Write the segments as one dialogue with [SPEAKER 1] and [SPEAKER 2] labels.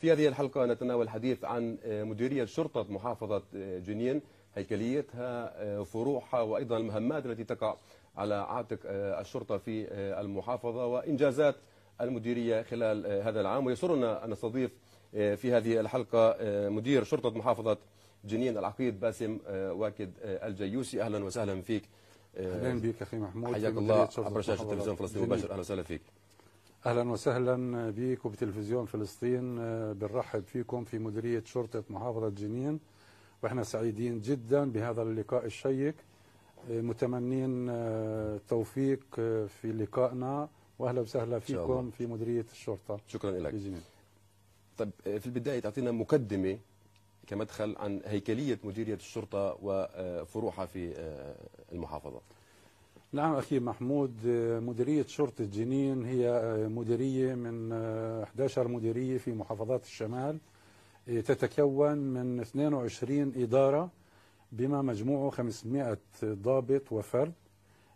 [SPEAKER 1] في هذه الحلقة نتناول الحديث عن مديرية شرطة محافظة جنين هيكليتها فروعها وأيضا المهمات التي تقع على عاتق الشرطة في المحافظة وإنجازات المديرية خلال هذا العام. ويسرنا أن نستضيف في هذه الحلقة مدير شرطة محافظة جنين العقيد باسم واكد الجيوسي. أهلا وسهلا فيك.
[SPEAKER 2] أهلا بك أخي محمود
[SPEAKER 1] حياك الله عبر شاشة تلفزيون فلسطين مباشر أهلا وسهلا فيك.
[SPEAKER 2] أهلا وسهلا بك وبتلفزيون فلسطين. بنرحب فيكم في مديرية شرطة محافظة جنين. وإحنا سعيدين جدا بهذا اللقاء الشيق. متمنين التوفيق في لقائنا. واهلا وسهلا فيكم في مديرية الشرطة
[SPEAKER 1] شكرا لك.
[SPEAKER 2] بجنين
[SPEAKER 1] طيب في البداية تعطينا مقدمة كمدخل عن هيكلية مديرية الشرطة وفروعها في المحافظة.
[SPEAKER 2] نعم أخي محمود مديرية شرطة جنين. هي مديرية من 11 مديرية في محافظات الشمال. تتكون من 22 إدارة بما مجموعه 500 ضابط وفرد.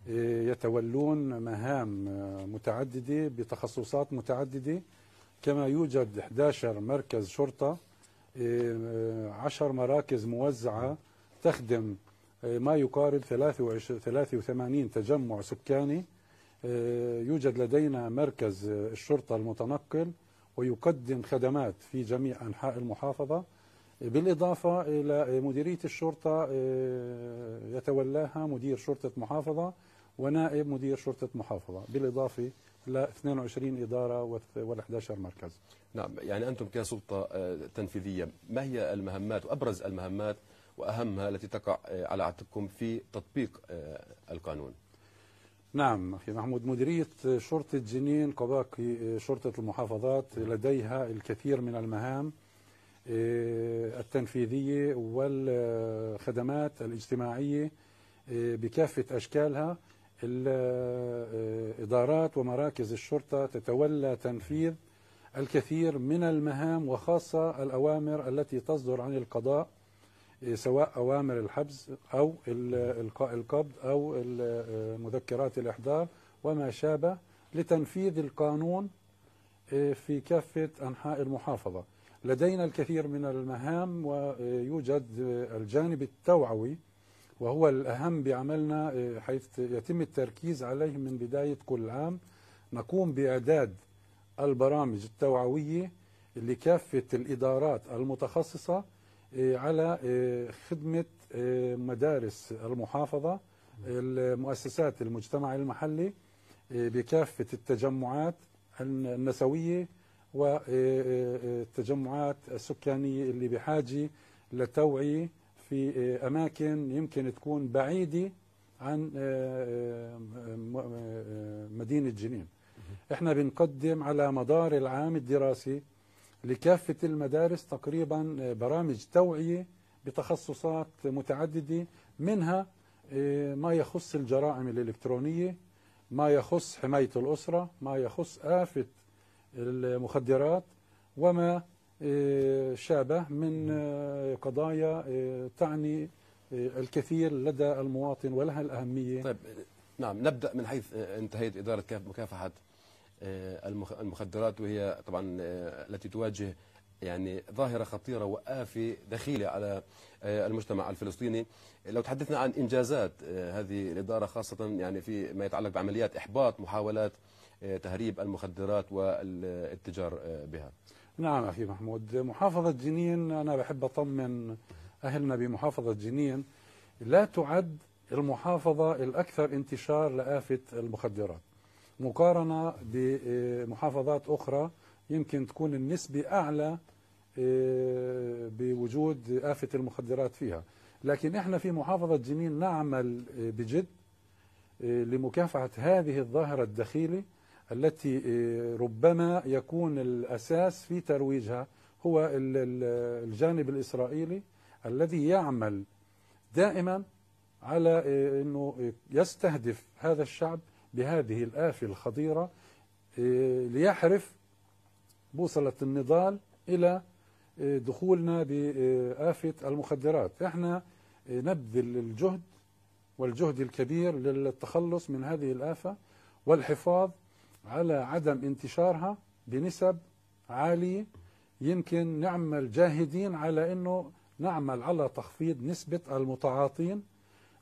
[SPEAKER 2] يتولون مهام متعددة بتخصصات متعددة. كما يوجد 11 مركز شرطة 10 مراكز موزعة تخدم ما يقارب 83 تجمع سكاني يوجد لدينا مركز الشرطة المتنقل ويقدم خدمات في جميع أنحاء المحافظة. بالإضافة إلى مديرية الشرطة يتولاها مدير شرطة محافظة ونائب مدير شرطة محافظة. بالإضافة ل 22 إدارة وال 11 مركز.
[SPEAKER 1] نعم يعني أنتم كسلطة تنفيذية ما هي المهمات وأبرز المهمات وأهمها التي تقع على عاتقكم في تطبيق القانون.
[SPEAKER 2] نعم أخي محمود مديرية شرطة جنين كباقي شرطة المحافظات لديها الكثير من المهام التنفيذية والخدمات الاجتماعية بكافة أشكالها. الإدارات ومراكز الشرطة تتولى تنفيذ الكثير من المهام وخاصة الأوامر التي تصدر عن القضاء سواء أوامر الحبس أو إلقاء القبض أو مذكرات الإحضار وما شابه لتنفيذ القانون في كافة أنحاء المحافظة. لدينا الكثير من المهام ويوجد الجانب التوعوي وهو الأهم بعملنا حيث يتم التركيز عليه من بداية كل عام. نقوم بإعداد البرامج التوعوية لكافة الإدارات المتخصصة على خدمة مدارس المحافظة المؤسسات المجتمع المحلي بكافة التجمعات النسوية والتجمعات السكانية اللي بحاجة لتوعية في أماكن يمكن تكون بعيدة عن مدينة جنين. إحنا بنقدم على مدار العام الدراسي لكافة المدارس تقريبا برامج توعية بتخصصات متعددة منها ما يخص الجرائم الإلكترونية ما يخص حماية الأسرة ما يخص آفة المخدرات وما شابه من قضايا تعني الكثير لدى المواطن ولها الأهمية.
[SPEAKER 1] طيب نعم نبدأ من حيث انتهيت إدارة مكافحة المخدرات وهي طبعا التي تواجه يعني ظاهرة خطيرة وآفة دخيلة على المجتمع الفلسطيني. لو تحدثنا عن إنجازات هذه الإدارة خاصة يعني في ما يتعلق بعمليات إحباط محاولات تهريب المخدرات والاتجار بها.
[SPEAKER 2] نعم أخي محمود. محافظة جنين أنا بحب أطمن أهلنا بمحافظة جنين لا تعد المحافظة الأكثر انتشار لآفة المخدرات. مقارنة بمحافظات أخرى يمكن تكون النسبة أعلى بوجود آفة المخدرات فيها. لكن إحنا في محافظة جنين نعمل بجد لمكافحة هذه الظاهرة الدخيلة التي ربما يكون الأساس في ترويجها هو الجانب الإسرائيلي الذي يعمل دائما على أنه يستهدف هذا الشعب بهذه الآفة الخطيرة ليحرف بوصلة النضال إلى دخولنا بآفة المخدرات. إحنا نبذل الجهد والجهد الكبير للتخلص من هذه الآفة والحفاظ على عدم انتشارها بنسب عالية. يمكن نعمل جاهدين على إنه نعمل على تخفيض نسبة المتعاطين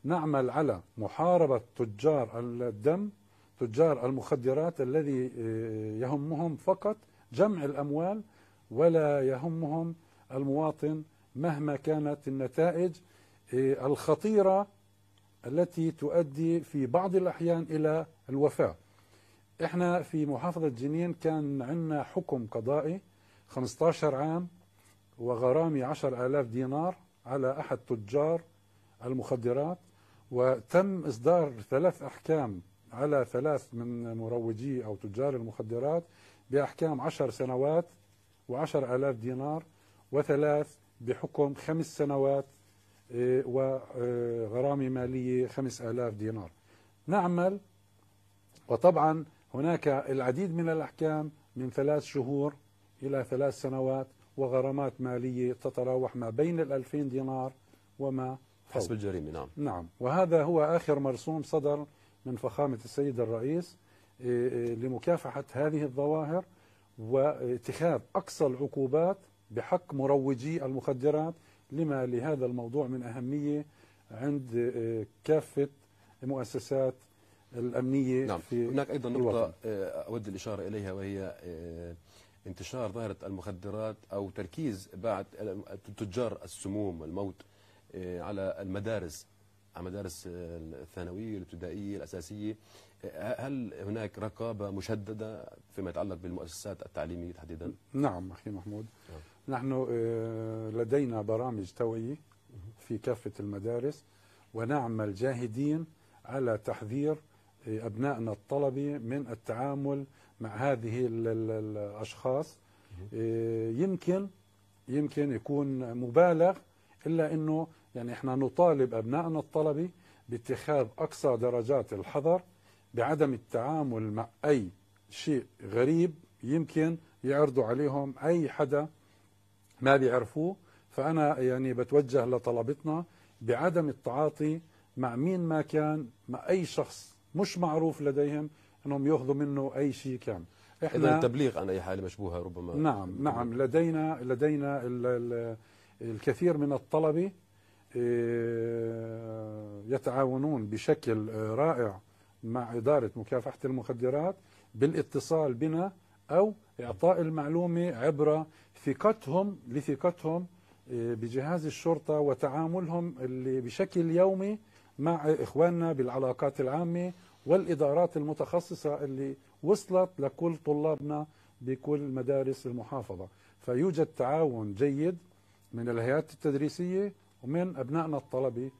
[SPEAKER 2] نعمل على محاربة تجار الدم تجار المخدرات الذي آه، يهمهم فقط جمع الأموال ولا يهمهم المواطن مهما كانت النتائج آه، الخطيرة التي تؤدي في بعض الأحيان إلى الوفاة. إحنا في محافظة جنين كان عندنا حكم قضائي 15 عام وغرامي 10000 دينار على أحد تجار المخدرات وتم إصدار ثلاث أحكام على ثلاث من مروجي أو تجار المخدرات بأحكام عشر سنوات وعشر آلاف دينار وثلاث بحكم خمس سنوات إيه، وغرامة مالية خمس آلاف دينار. نعمل وطبعا هناك العديد من الأحكام من ثلاث شهور إلى ثلاث سنوات وغرامات مالية تتراوح ما بين الألفين دينار وما فوق.
[SPEAKER 1] حسب الجريمة نعم.
[SPEAKER 2] نعم. وهذا هو آخر مرسوم صدر من فخامة السيد الرئيس إيه، إيه، لمكافحة هذه الظواهر واتخاذ أقصى العقوبات بحق مروجي المخدرات لما لهذا الموضوع من أهمية عند إيه، كافة مؤسسات الأمنية
[SPEAKER 1] نعم
[SPEAKER 2] في
[SPEAKER 1] هناك أيضا. نقطة آه، أود الإشارة إليها وهي آه، انتشار ظاهرة المخدرات أو تركيز بعض تجار السموم والموت آه، على المدارس على مدارس آه، الثانوية الابتدائية الأساسية. آه، هل هناك رقابة مشددة فيما يتعلق بالمؤسسات التعليمية تحديدا؟
[SPEAKER 2] نعم أخي محمود. نحن آه، لدينا برامج توعية في كافة المدارس ونعمل جاهدين على تحذير آه، أبنائنا الطلبة من التعامل مع هذه ال- ال- الأشخاص. آه، يمكن يمكن يكون مبالغ إلا أنه يعني إحنا نطالب أبنائنا الطلبة باتخاذ أقصى درجات الحذر بعدم التعامل مع أي شيء غريب يمكن يعرضوا عليهم أي حدا ما بيعرفوه. فأنا يعني بتوجه لطلبتنا بعدم التعاطي مع مين ما كان مع أي شخص مش معروف لديهم أنهم يأخذوا منه أي شيء كان.
[SPEAKER 1] إذا التبليغ عن أي حالة مشبوهة ربما.
[SPEAKER 2] نعم نعم. لدينا لدينا ال ال الكثير من الطلبة آه، يتعاونون بشكل آه، رائع مع إدارة مكافحة المخدرات بالاتصال بنا أو إعطاء المعلومة عبر ثقتهم لثقتهم آه، بجهاز الشرطة وتعاملهم اللي بشكل يومي مع إخواننا بالعلاقات العامة والإدارات المتخصصة اللي وصلت لكل طلابنا بكل مدارس المحافظة. فيوجد تعاون جيد من الهيئات التدريسية ومن أبنائنا الطلبة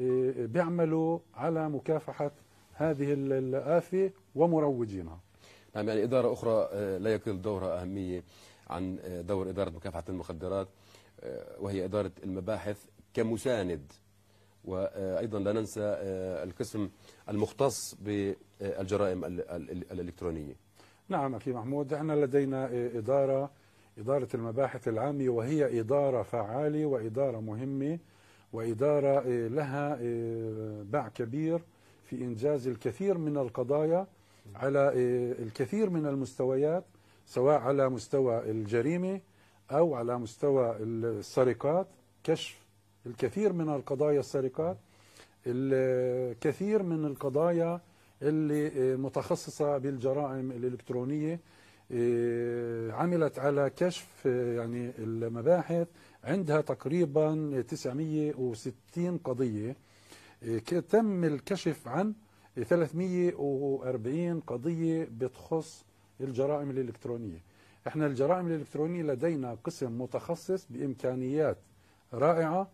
[SPEAKER 2] إيه، بيعملوا على مكافحة هذه ال- الآفة ومروجينها.
[SPEAKER 1] نعم يعني إدارة أخرى آه، لا يقل دورها أهمية عن دور إدارة مكافحة المخدرات وهي إدارة المباحث كمساند. وأيضا لا ننسى القسم المختص بالجرائم ال- ال- الإلكترونية.
[SPEAKER 2] نعم أخي محمود إحنا لدينا إيه، إدارة إدارة المباحث العامة وهي إدارة فعالة وإدارة مهمة. وإدارة إيه، لها إيه، باع كبير في إنجاز الكثير من القضايا على إيه، الكثير من المستويات سواء على مستوى الجريمة أو على مستوى السرقات كشف الكثير من القضايا السرقات الكثير من القضايا اللي متخصصة بالجرائم الإلكترونية عملت على كشف يعني المباحث عندها تقريبا 960 قضية. إيه، تم الكشف عن 340 قضية بتخص الجرائم الإلكترونية. إحنا الجرائم الإلكترونية لدينا قسم متخصص بإمكانيات رائعة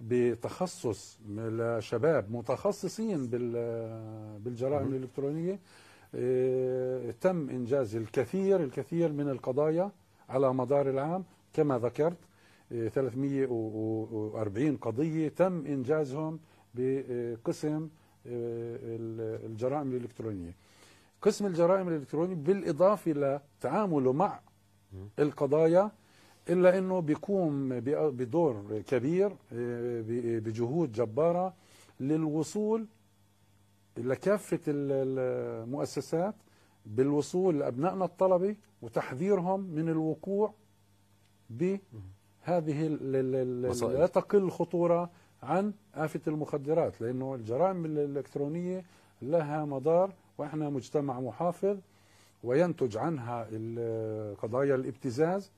[SPEAKER 2] بتخصص لشباب متخصصين بال- بالجرائم. الإلكترونية. إيه، تم إنجاز الكثير الكثير من القضايا على مدار العام. كما ذكرت 340 قضية تم إنجازهم بقسم ال- الجرائم الإلكترونية. قسم الجرائم الإلكترونية بالإضافة لتعامله مع القضايا إلا أنه بيقوم ب- بدور كبير ب- بجهود جبارة للوصول لكافة ال- المؤسسات بالوصول لأبنائنا الطلبة وتحذيرهم من الوقوع بهذه
[SPEAKER 1] مصائب.
[SPEAKER 2] لا تقل خطورة عن آفة المخدرات لأنه الجرائم الإلكترونية لها مدار وإحنا مجتمع محافظ وينتج عنها قضايا الابتزاز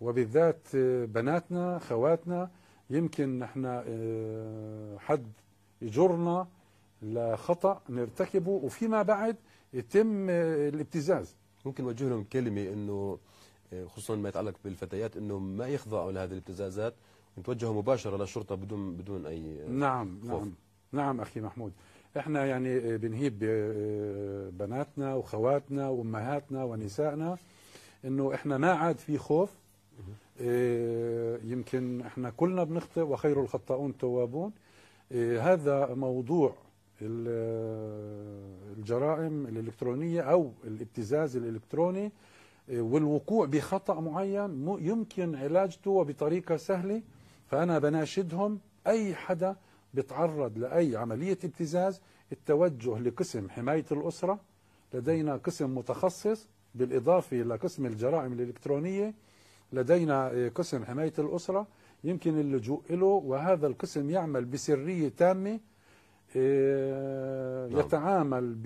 [SPEAKER 2] وبالذات بناتنا خواتنا يمكن إحنا آه، حد يجرنا لخطأ نرتكبه وفيما بعد يتم آه، الابتزاز
[SPEAKER 1] ممكن نوجه لهم كلمة إنه آه، خصوصا ما يتعلق بالفتيات إنه ما يخضعوا لهذه الابتزازات ويتوجهوا مباشرة للشرطة بدون بدون أي
[SPEAKER 2] نعم
[SPEAKER 1] خوف.
[SPEAKER 2] نعم. نعم أخي محمود. إحنا يعني بنهيب آه، بناتنا وخواتنا وأمهاتنا ونسائنا إنه إحنا ما عاد في خوف. آه، يمكن إحنا كلنا بنخطئ وخير الخطاؤون التوابون آه، هذا موضوع ال- الجرائم الإلكترونية أو الابتزاز الإلكتروني آه، والوقوع بخطأ معين يمكن علاجته وبطريقة سهلة فأنا بناشدهم أي حدا بيتعرض لأي عملية ابتزاز التوجه لقسم حماية الأسرة لدينا قسم متخصص بالإضافة لقسم الجرائم الإلكترونية لدينا آه، قسم حماية الأسرة يمكن اللجوء له وهذا القسم يعمل بسرية تامة آه،
[SPEAKER 1] نعم.
[SPEAKER 2] يتعامل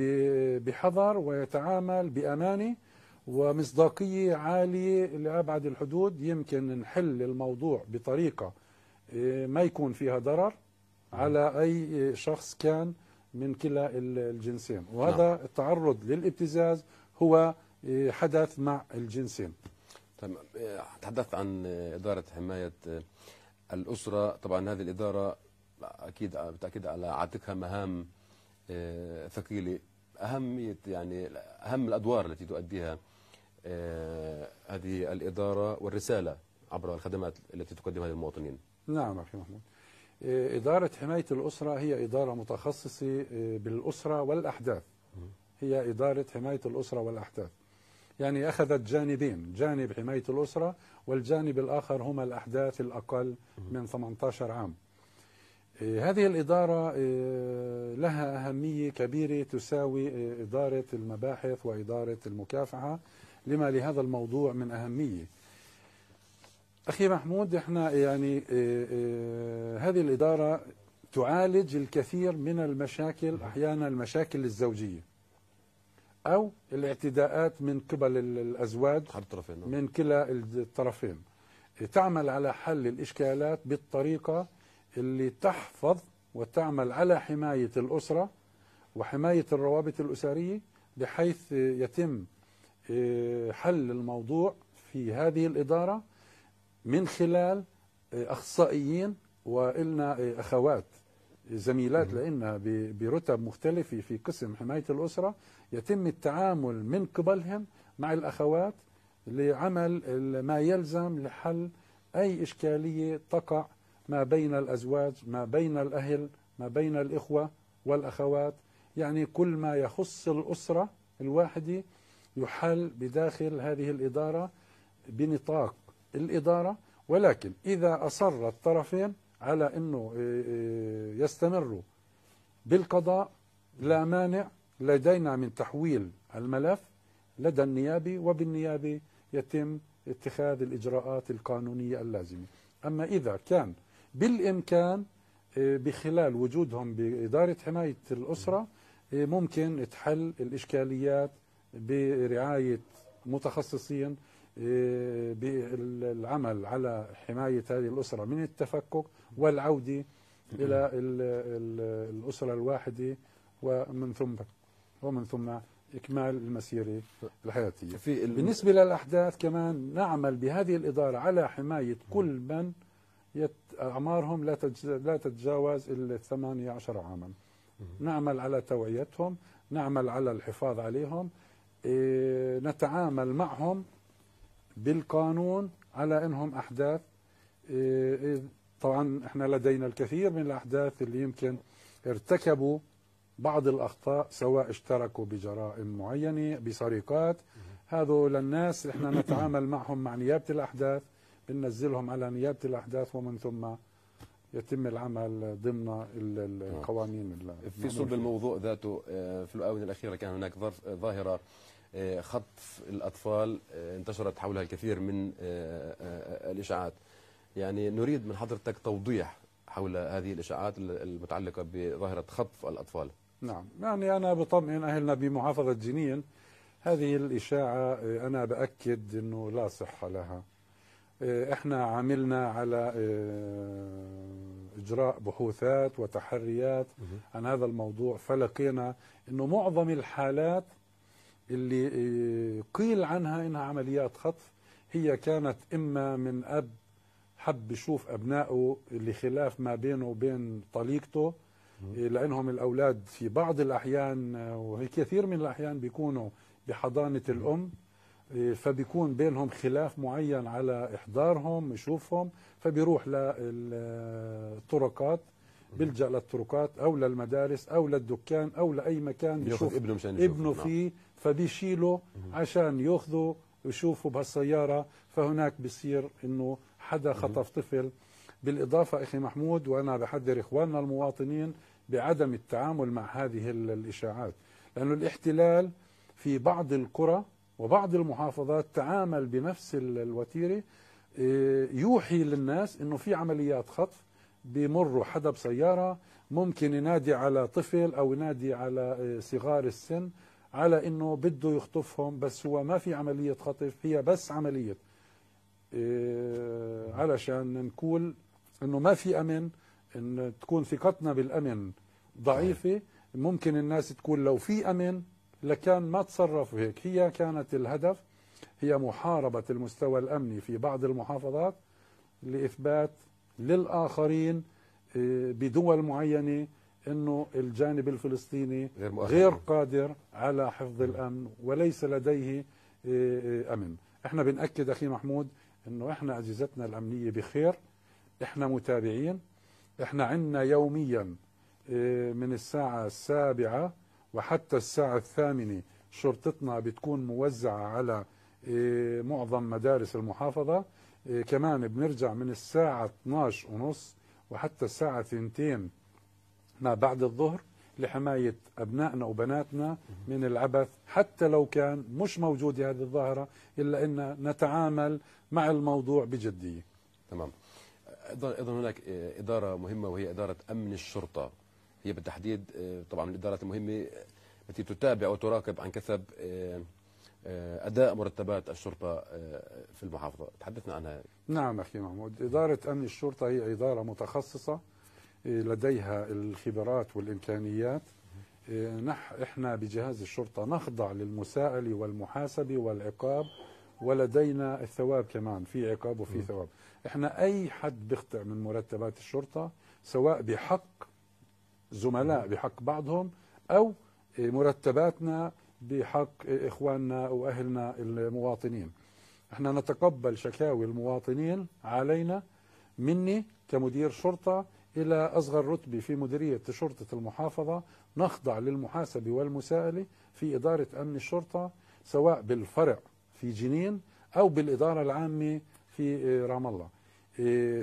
[SPEAKER 2] بحذر ويتعامل بأمانة ومصداقية عالية لأبعد الحدود. يمكن نحل الموضوع بطريقة آه، ما يكون فيها ضرر على أي شخص كان من كلا ال- الجنسين. وهذا التعرض للابتزاز هو آه، حدث مع الجنسين.
[SPEAKER 1] تمام. آه، تحدثت عن إدارة حماية الأسرة. طبعا هذه الإدارة أكيد بالتأكيد على عاتقها مهام ثقيلة. أهمية يعني أهم الأدوار التي تؤديها آه، هذه الإدارة والرسالة عبر الخدمات التي تقدمها للمواطنين
[SPEAKER 2] نعم أخي محمود. إيه، إدارة حماية الأسرة هي إدارة متخصصة إيه، بالأسرة والأحداث. هي إدارة حماية الأسرة والأحداث. يعني أخذت جانبين جانب حماية الأسرة والجانب الآخر هما الأحداث الأقل من 18 عام. هذه الإدارة إيه، لها أهمية كبيرة تساوي إيه، إدارة المباحث وإدارة المكافحة. لما لهذا الموضوع من أهمية. أخي محمود إحنا يعني هذه الإدارة تعالج الكثير من المشاكل أحيانا المشاكل الزوجية أو الاعتداءات من قبل ال- الأزواج. من كلا الطرفين. تعمل على حل الإشكالات بالطريقة اللي تحفظ وتعمل على حماية الأسرة وحماية الروابط الأسرية بحيث يتم آه، حل الموضوع في هذه الإدارة من خلال آه، أخصائيين وإلنا آه، أخوات زميلات لنا برتب مختلفة في قسم حماية الأسرة. يتم التعامل من قبلهم مع الأخوات لعمل ما يلزم لحل أي إشكالية تقع ما بين الأزواج ما بين الأهل ما بين الإخوة والأخوات. يعني كل ما يخص الأسرة الواحدة يحل بداخل هذه الإدارة بنطاق الإدارة. ولكن إذا أصر الطرفين على أنه إيه، إيه، يستمروا بالقضاء لا مانع لدينا من تحويل الملف لدى النيابي وبالنيابة يتم اتخاذ الإجراءات القانونية اللازمة. أما إذا كان بالإمكان إيه، بخلال وجودهم بإدارة حماية الأسرة إيه، ممكن تحل الإشكاليات برعاية متخصصين إيه، بالعمل على حماية هذه الأسرة من التفكك والعودة إلى ال- ال- الأسرة الواحدة ومن ثم ومن ثم إكمال المسيرة الحياتية.
[SPEAKER 1] في ال-
[SPEAKER 2] بالنسبة للأحداث كمان نعمل بهذه الإدارة على حماية كل من يت أعمارهم لا تج- لا تتجاوز ال 18 عاما. نعمل على توعيتهم نعمل على الحفاظ عليهم إيه، نتعامل معهم بالقانون على إنهم أحداث إيه، إيه، طبعا إحنا لدينا الكثير من الأحداث اللي يمكن ارتكبوا بعض الأخطاء سواء اشتركوا بجرائم معينة بسرقات. هذول الناس إحنا نتعامل معهم مع نيابة الأحداث. بننزلهم على نيابة الأحداث ومن ثم يتم العمل ضمن ال- القوانين ال-
[SPEAKER 1] في صلب الموضوع ذاته آه، في الآونة الأخيرة كان هناك ظرف ظاهرة آه، خطف الأطفال آه، انتشرت حولها الكثير من آه، آه، الإشاعات. يعني نريد من حضرتك توضيح حول هذه الإشاعات المتعلقة بظاهرة خطف الأطفال.
[SPEAKER 2] نعم. يعني أنا بطمئن أهلنا بمحافظة جنين. هذه الإشاعة آه، أنا بأكد أنه لا صحة لها. آه، إحنا عملنا على آه، إجراء بحوثات وتحريات عن هذا الموضوع فلقينا أنه معظم الحالات اللي آه، قيل عنها إنها عمليات خطف هي كانت إما من أب حب يشوف أبنائه لخلاف ما بينه وبين طليقته لأنهم الأولاد في بعض الأحيان آه، وهي كثير من الأحيان بيكونوا بحضانة الأم. إيه، فبيكون بينهم خلاف معين على إحضارهم يشوفهم فبيروح للطرقات بيلجأ للطرقات أو للمدارس أو للدكان أو لأي مكان بيشوف
[SPEAKER 1] ابنه مشان يشوفه.
[SPEAKER 2] ابنه
[SPEAKER 1] نعم.
[SPEAKER 2] فيه فبيشيله عشان ياخذوا يشوفوا بهالسيارة. فهناك بصير إنه حدا خطف طفل. بالإضافة أخي محمود وأنا بحذر إخواننا المواطنين بعدم التعامل مع هذه ال- الإشاعات. لأنه الاحتلال في بعض القرى وبعض المحافظات تعامل بنفس ال- الوتيرة إيه، يوحي للناس أنه في عمليات خطف بمروا حدا بسيارة ممكن ينادي على طفل أو ينادي على إيه، صغار السن على أنه بده يخطفهم بس هو ما في عملية خطف هي بس عملية. إيه، علشان نقول إنه ما في أمن إن تكون ثقتنا بالأمن ضعيفة ممكن الناس تقول لو في أمن لكان ما تصرفوا هيك. هي كانت الهدف هي محاربة المستوى الأمني في بعض المحافظات لإثبات للآخرين إيه، بدول معينة إنه الجانب الفلسطيني
[SPEAKER 1] غير مؤهل.
[SPEAKER 2] غير قادر على حفظ الأمن وليس لديه إيه، إيه، أمن. إحنا بنأكد أخي محمود إنه إحنا أجهزتنا الأمنية بخير إحنا متابعين إحنا عندنا يوميا من الساعة السابعة وحتى الساعة الثامنة شرطتنا بتكون موزعة على إيه، معظم مدارس المحافظة. إيه، كمان بنرجع من الساعة 12 ونص وحتى الساعة 2 ما بعد الظهر لحماية أبنائنا وبناتنا من العبث حتى لو كان مش موجودة هذه الظاهرة إلا أن نتعامل مع الموضوع بجدية.
[SPEAKER 1] تمام. أيضا هناك آه، إدارة مهمة وهي إدارة أمن الشرطة. هي بالتحديد آه، طبعا من الإدارات المهمة التي تتابع وتراقب عن كثب آه، آه، أداء مرتبات الشرطة آه، في المحافظة. تحدثنا عنها.
[SPEAKER 2] نعم أخي محمود. إدارة أمن الشرطة هي إدارة متخصصة إيه، لديها الخبرات والإمكانيات. إيه، نح إحنا بجهاز الشرطة نخضع للمساءلة والمحاسبة والعقاب ولدينا الثواب كمان في عقاب وفي ثواب. إحنا أي حد بيخطئ من مرتبات الشرطة سواء بحق زملاء بحق بعضهم أو مرتباتنا بحق إخواننا وأهلنا المواطنين. إحنا نتقبل شكاوي المواطنين علينا مني كمدير شرطة إلى أصغر رتبة في مديرية شرطة المحافظة نخضع للمحاسبة والمساءلة في إدارة أمن الشرطة سواء بالفرع في جنين أو بالإدارة العامة في رام الله.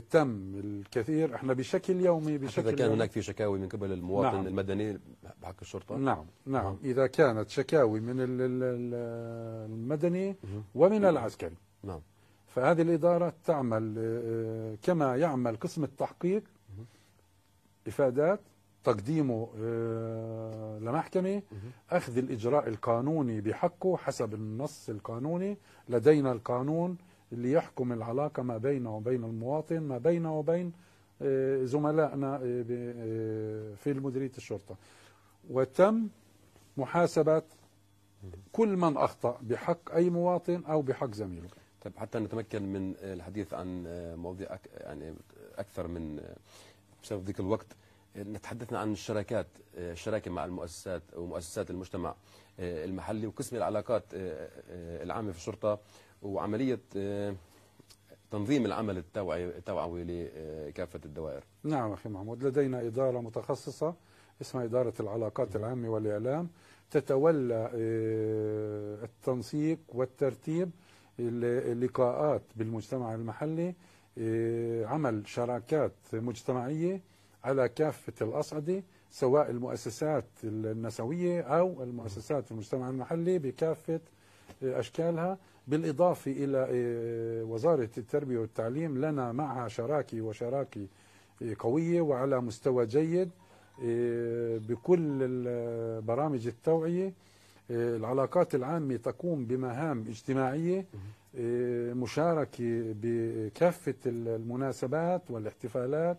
[SPEAKER 2] تم الكثير. إحنا بشكل يومي بشكل
[SPEAKER 1] اذا كان
[SPEAKER 2] يومي.
[SPEAKER 1] هناك في شكاوي من قبل المواطن
[SPEAKER 2] نعم.
[SPEAKER 1] المدني بحق الشرطة؟
[SPEAKER 2] نعم نعم.
[SPEAKER 1] نعم.
[SPEAKER 2] إذا كانت شكاوي من ال- ال- ال- المدني. ومن العسكري.
[SPEAKER 1] نعم.
[SPEAKER 2] فهذه الإدارة تعمل آه، كما يعمل قسم التحقيق إفادات تقديمه آه، لمحكمة أخذ الإجراء القانوني بحقه حسب النص القانوني لدينا القانون اللي يحكم العلاقة ما بينه وبين المواطن ما بينه وبين آه، زملائنا آه، آه، في مديرية الشرطة. وتم محاسبة كل من أخطأ بحق أي مواطن أو بحق زميله.
[SPEAKER 1] طيب حتى نتمكن من الحديث عن مواضيع أك يعني أكثر من بسبب ذيك الوقت. نتحدثنا عن الشراكات الشراكة مع المؤسسات ومؤسسات المجتمع المحلي وقسم العلاقات العامة في الشرطة. وعملية تنظيم العمل التوعي التوعوي لكافة الدوائر.
[SPEAKER 2] نعم أخي محمود لدينا إدارة متخصصة اسمها إدارة العلاقات العامة والإعلام تتولى آه، التنسيق والترتيب اللقاءات بالمجتمع المحلي آه، عمل شراكات مجتمعية على كافة الأصعدة سواء المؤسسات النسوية أو المؤسسات المجتمع المحلي بكافة أشكالها بالإضافة إلى آه، وزارة التربية والتعليم لنا معها شراكة وشراكة آه، قوية وعلى مستوى جيد آه، بكل ال- برامج التوعية العلاقات العامة تقوم بمهام اجتماعية مشاركة بكافة المناسبات والاحتفالات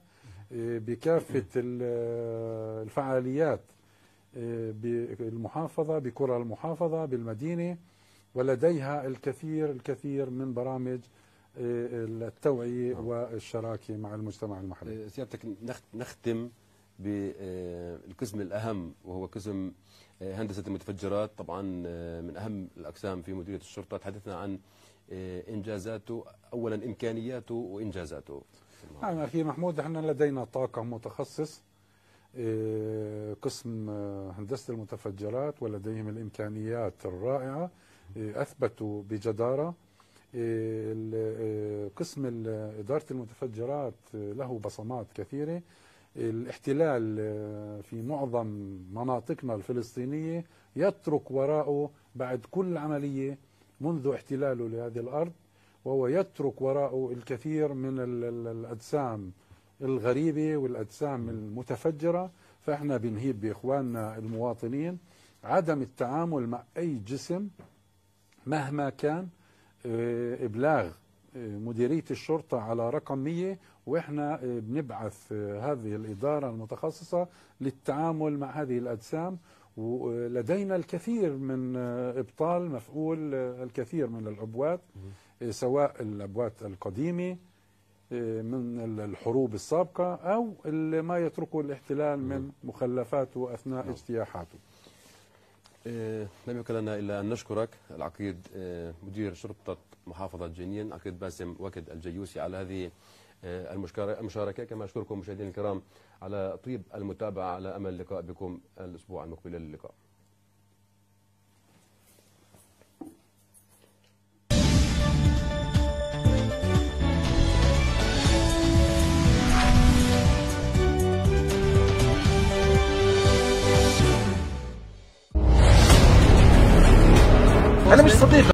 [SPEAKER 2] بكافة ال- الفعاليات بالمحافظة بقرى المحافظة بالمدينة ولديها الكثير الكثير من برامج آه، التوعية والشراكة مع المجتمع المحلي.
[SPEAKER 1] آه، سيادتك نخ- نختم بالقسم الأهم وهو قسم آه، هندسة المتفجرات. طبعا آه، من أهم الأقسام في مديرية الشرطة. تحدثنا عن آه، إنجازاته أولا إمكانياته وإنجازاته.
[SPEAKER 2] نعم أخي محمود إحنا لدينا طاقم متخصص آه، قسم آه، هندسة المتفجرات ولديهم الإمكانيات الرائعة. أثبتوا بجدارة آه، ال- آه، قسم إدارة المتفجرات آه، له بصمات كثيرة. الاحتلال في معظم مناطقنا الفلسطينية يترك وراءه بعد كل عملية منذ احتلاله لهذه الأرض وهو يترك وراءه الكثير من ال- ال- الأجسام الغريبة والأجسام المتفجرة. فإحنا بنهيب بإخواننا المواطنين عدم التعامل مع أي جسم مهما كان آه، إبلاغ آه، مديرية الشرطة على رقم 100 وإحنا آه، بنبعث هذه الإدارة المتخصصة للتعامل مع هذه الأجسام. ولدينا الكثير من إبطال مفعول الكثير من العبوات سواء الأبوات القديمة من الحروب السابقة أو اللي ما يتركه الاحتلال من مخلفاته أثناء اجتياحاته.
[SPEAKER 1] آه، لم يكن لنا إلا أن نشكرك العقيد آه، مدير شرطة محافظة جنين عقيد باسم وكد الجيوسي على هذه آه، المشاركة. كما أشكركم مشاهدينا الكرام على طيب المتابعة على أمل اللقاء بكم الأسبوع المقبل. اللقاء.
[SPEAKER 3] أنا مش صديق.